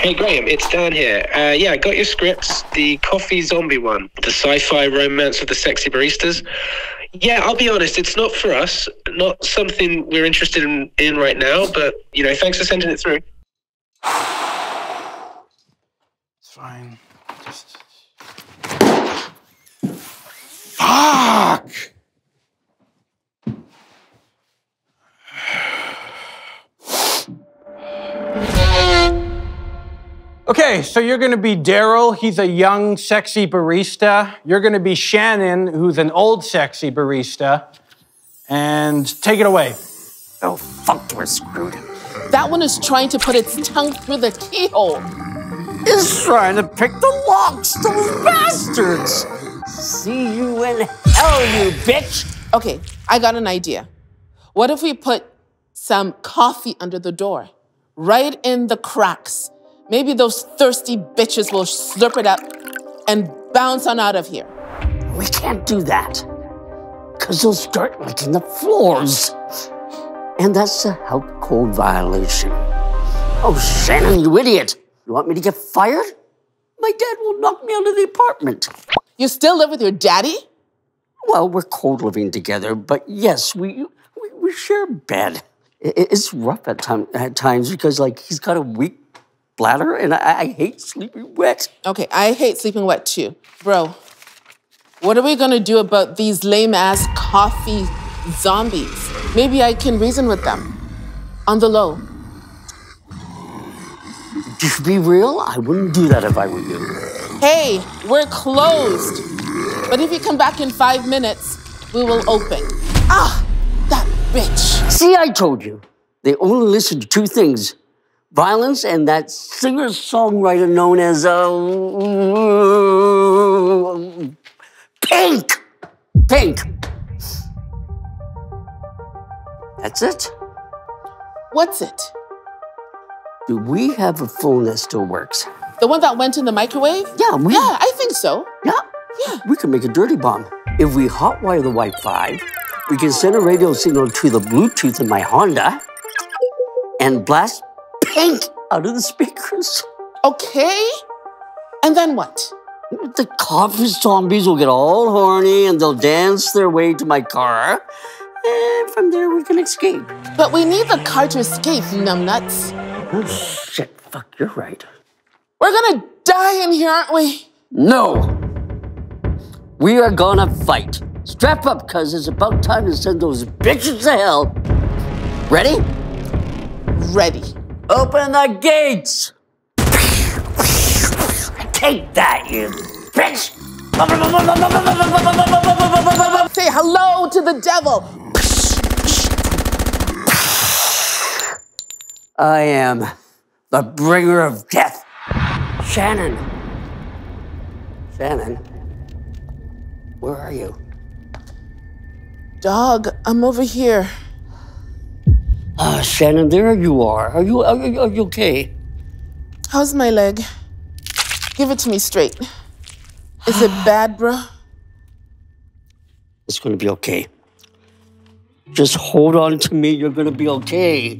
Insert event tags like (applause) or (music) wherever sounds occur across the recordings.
Hey Graeme, it's Dan here. Uh, yeah, I got your scripts. The coffee zombie one, the sci-fi romance of the sexy baristas. Yeah, I'll be honest, it's not for us. Not something we're interested in, in right now. But you know, thanks for sending it through. It's fine. Just. Fuck! (sighs) (sighs) Okay, so you're gonna be Daryl. He's a young, sexy barista. You're gonna be Shannon, who's an old, sexy barista. And take it away. Oh, fuck, we're screwed. That one is trying to put its tongue through the keyhole. It's trying to pick the locks, those bastards! See you in hell, you bitch! Okay, I got an idea. What if we put some coffee under the door, right in the cracks? Maybe those thirsty bitches will slurp it up and bounce on out of here. We can't do that. Because they'll start licking the floors. And that's a health code violation. Oh, Shannon, you idiot. You want me to get fired? My dad will knock me out of the apartment. You still live with your daddy? Well, we're co living together, but yes, we, we, we share a bed. It's rough at, time, at times because, like, he's got a weak bladder, and I, I hate sleeping wet. Okay, I hate sleeping wet too. Bro, what are we gonna do about these lame ass coffee zombies? Maybe I can reason with them. On the low. To be real, I wouldn't do that if I were you. Hey, we're closed. But if you come back in five minutes, we will open. Ah, that bitch. See, I told you. They only listen to two things violence and that singer songwriter known as uh, Pink. Pink. That's it. What's it? Do we have a phone that still works? The one that went in the microwave? Yeah, we. Yeah, I think so. Yeah. Yeah. We can make a dirty bomb. If we hotwire the Wi Fi, we can send a radio signal to the Bluetooth in my Honda and blast pink out of the speakers. Okay. And then what? The coffee zombies will get all horny and they'll dance their way to my car. And from there we can escape. But we need the car to escape, numbnuts. Oh, shit. Fuck, you're right. We're gonna die in here, aren't we? No. We are gonna fight. Strap up, cuz it's about time to send those bitches to hell. Ready? Ready. Open the gates! Take that, you bitch! Say hello to the devil. I am the bringer of death. Shannon. Shannon. Where are you? Dog, I'm over here. Ah, Shannon, there you are. Are you, are you, are you okay? How's my leg? Give it to me straight. Is it (sighs) bad, bro? It's gonna be okay. Just hold on to me. You're gonna be okay.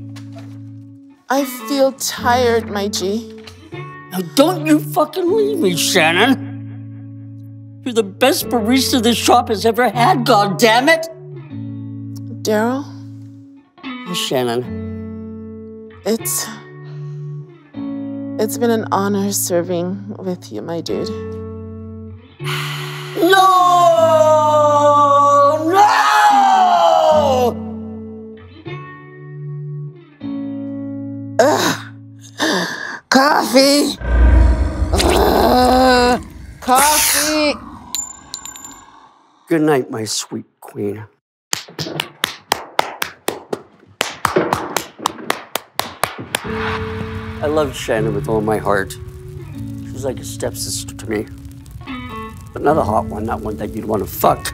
I feel tired, my G. Now, don't you fucking leave me, Shannon. You're the best barista this shop has ever had, God damn it! Daryl? Shannon. It's. It's been an honor serving with you, my dude. (sighs) No! No! Ugh. Coffee! Ugh. Coffee! (sighs) Good night, my sweet queen. I love Shannon with all my heart. She's like a stepsister to me. But not a hot one, not one that you'd want to fuck.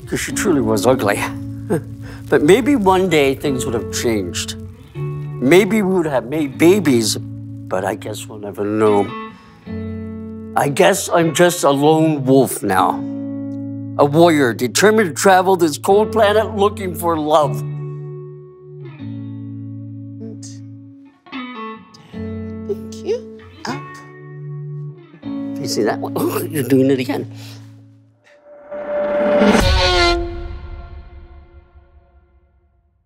Because she truly was ugly. (laughs) but maybe one day things would have changed. Maybe we would have made babies, but I guess we'll never know. I guess I'm just a lone wolf now. A warrior determined to travel this cold planet looking for love. You see that one? (laughs) You're doing it again.